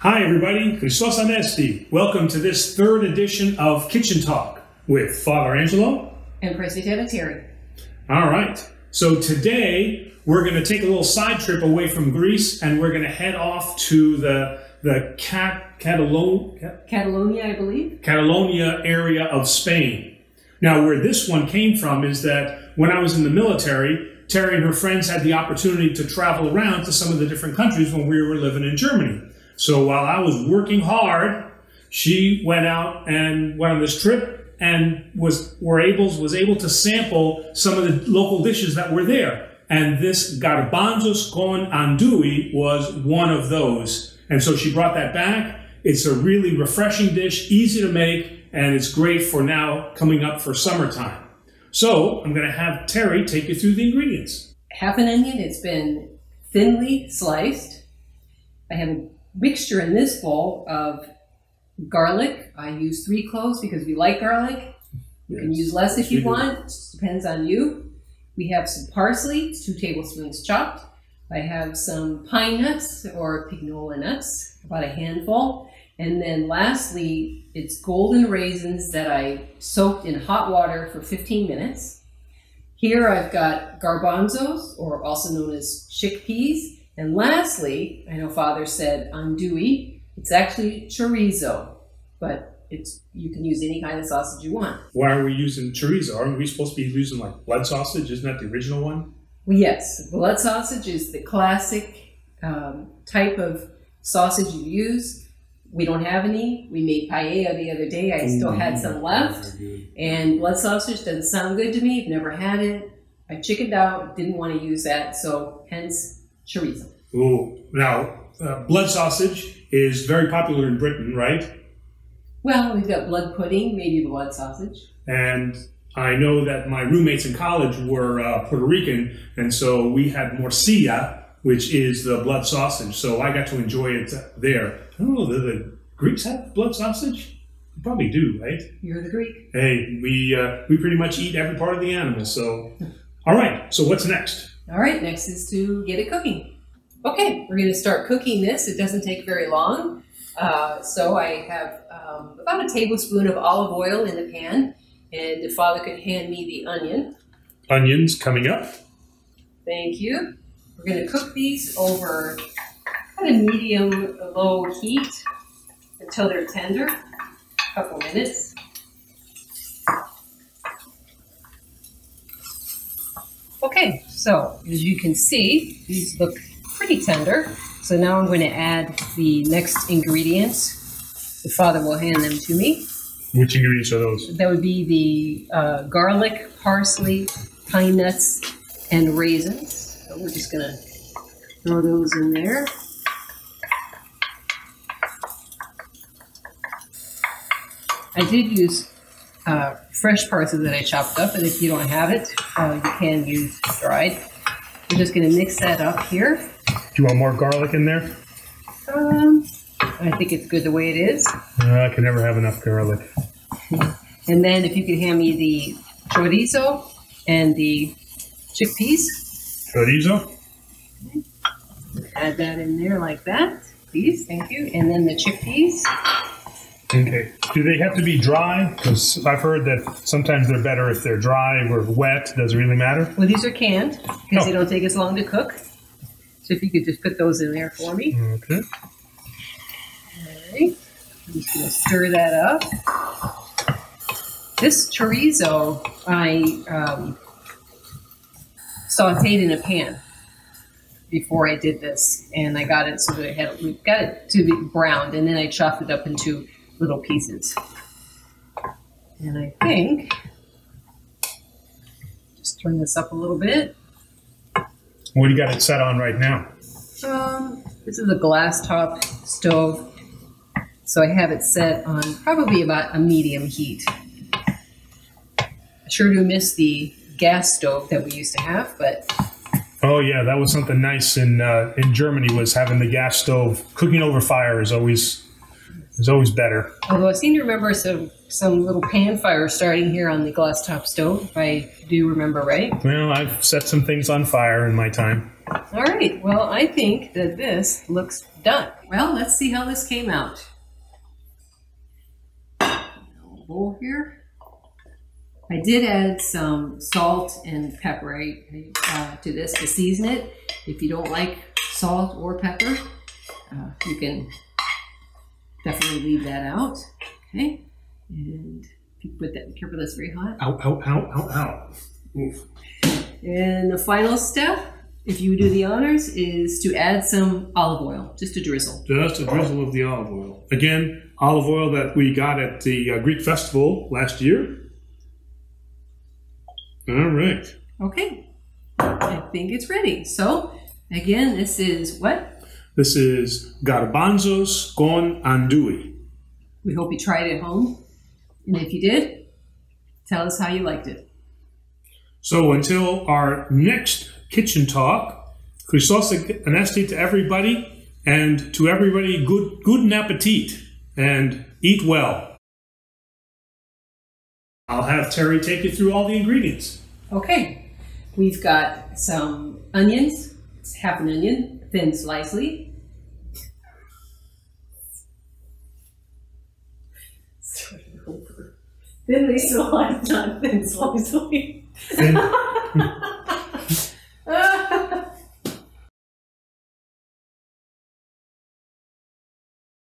Hi, everybody. Christos Anesti. Welcome to this third edition of Kitchen Talk with Father Angelo. And Presbytera Teri. All right. So today we're going to take a little side trip away from Greece and we're going to head off to the the Cat, Catalonia, Catalonia, I believe. Catalonia area of Spain. Now, where this one came from is that when I was in the military, Teri and her friends had the opportunity to travel around to some of the different countries when we were living in Germany. So while I was working hard, she went out and went on this trip and was were able was able to sample some of the local dishes that were there. And this garbanzos con andouille was one of those. And so she brought that back. It's a really refreshing dish, easy to make, and it's great for now coming up for summertime. So I'm going to have Teri take you through the ingredients. Half an onion, it's been thinly sliced. I have a mixture in this bowl of garlic. I use three cloves because we like garlic. You can use less if you want, It depends on you. We have some parsley, two tablespoons chopped. I have some pine nuts or pignola nuts, about a handful. And then lastly, it's golden raisins that I soaked in hot water for 15 minutes. Here I've got garbanzos, or also known as chickpeas. And lastly, I know Father said andouille. It's actually chorizo, but it's you can use any kind of sausage you want. Why are we using chorizo? Aren't we supposed to be using like blood sausage? Isn't that the original one? Well, yes, blood sausage is the classic um, type of sausage you use. We don't have any. We made paella the other day. I still had some left. And blood sausage doesn't sound good to me. I've never had it. I chickened out, didn't want to use that, so hence chorizo. Ooh, now uh, blood sausage is very popular in Britain, right? Well, we've got blood pudding, maybe blood sausage. And I know that my roommates in college were uh, Puerto Rican, and so we had morcilla, which is the blood sausage. So I got to enjoy it there. I don't know, do the Greeks have blood sausage? They probably do, right? You're the Greek. Hey, we uh, we pretty much eat every part of the animal. So, all right. So what's next? All right, next is to get it cooking. Okay, we're going to start cooking this. It doesn't take very long. Uh, so I have um, about a tablespoon of olive oil in the pan, and if Father could hand me the onion. Onions coming up. Thank you. We're going to cook these over kind of medium low heat until they're tender. A couple minutes. Okay, so as you can see, these look pretty tender. So now I'm going to add the next ingredients. The father will hand them to me. Which ingredients are those? That would be the uh, garlic, parsley, pine nuts, and raisins. So we're just gonna throw those in there. I did use uh, fresh parsley that I chopped up, and if you don't have it, uh, you can use dried. We're just gonna mix that up here. Do you want more garlic in there? Um, I think it's good the way it is. Uh, I can never have enough garlic. And then if you could hand me the chorizo and the chickpeas. Chorizo. Add that in there like that, please. Thank you. And then the chickpeas. Okay. Do they have to be dry? Because I've heard that sometimes they're better if they're dry or wet. Does it really matter? Well, these are canned because they Oh. don't take as long to cook. So if you could just put those in there for me. Okay. Okay. I'm just going to stir that up. This chorizo I um, sauteed in a pan before I did this, and I got it so that I had we got it to be browned, and then I chopped it up into little pieces. And I think just turn this up a little bit. What do you got it set on right now? Um, this is a glass top stove, so I have it set on probably about a medium heat. I sure do miss the gas stove that we used to have, but Oh yeah, that was something nice in uh, in Germany. Was having the gas stove cooking over fire is always is always better. although I seem to remember some some little pan fire starting here on the glass top stove, if I do remember right. Well, I've set some things on fire in my time. All right. Well, I think that this looks done. Well, let's see how this came out. Bowl here. I did add some salt and pepper uh, to this to season it. If you don't like salt or pepper, uh, you can definitely leave that out. Okay, and if you put that, careful, that's very hot. Ow, ow, ow, ow, ow. Oof. And the final step, if you do the honors, is to add some olive oil, just a drizzle. Just a drizzle of the olive oil. Again, olive oil that we got at the uh, Greek festival last year. All right. Okay, I think it's ready. So, again, this is what? This is garbanzos con andouille. We hope you tried it at home. And if you did, tell us how you liked it. So until our next kitchen talk, Christos Anesti to everybody, and to everybody, good good appetit, and eat well. I'll have Teri take you through all the ingredients. Okay, we've got some onions, half an onion, thin slicely. Thinly sliced, not thin slicely. Thin,